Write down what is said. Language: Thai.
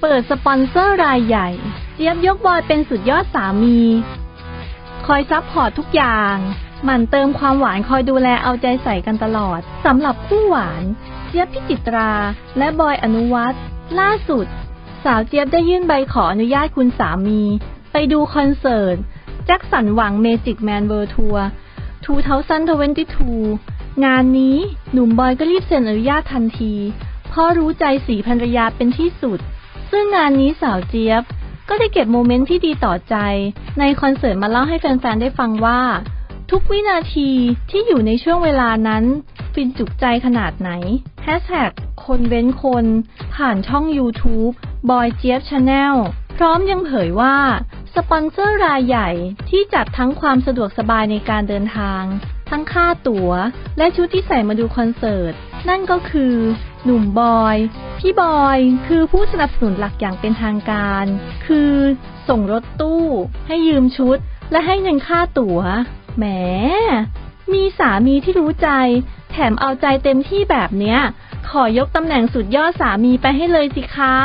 เปิดสปอนเซอร์รายใหญ่ เจี๊ยบยกบอยเป็นสุดยอดสามี คอย support ทุกอย่างหมั่นเติมความหวานคอยดูแลเอาใจใส่กันตลอดสำหรับคู่หวาน เจี๊ยบพิจิตรา และบอยอนุวัฒน์ล่าสุด สาวเจี๊ยบได้ยื่นใบขออนุญาตคุณสามี ไปดูคอนเสิร์ต Jackson Wang Magic Man World Tour 2022 งานนี้หนุ่มบอยก็รีบเซ็นอนุญาตทันที เพราะรู้ใจศรีภรรยาเป็นที่สุด ซึ่งงานนี้สาวเจี๊ยบ ก็ได้เก็บ moment ที่ดีต่อใจ ในคอนเสิร์ตมาเล่าให้แฟนๆได้ฟังว่า ทุกวินาทีที่อยู่ในช่วงเวลานั้น ฟินจุกใจขนาดไหนแฮชแท็กคนเว้นคน ผ่านช่อง YouTube บอยเจี๊ยบ Channel พร้อมยังเผยว่า สปอนเซอร์รายใหญ่ที่จัดทั้งความสะดวกสบายในการเดินทาง ทั้งค่าตั๋ว และชุดที่ใส่มาดูคอนเสิร์ต นั่นก็คือ หนุ่มบอย พี่บอยคือผู้สนับสนุนหลักอย่างเป็นทางการ คือส่งรถตู้ ให้ยืมชุด และให้เงินค่าตั๋ว แหม มีสามีที่รู้ใจ แถมเอาใจเต็มที่แบบเนี้ย ขอยกตำแหน่งสุดยอดสามีไปให้เลยสิคะ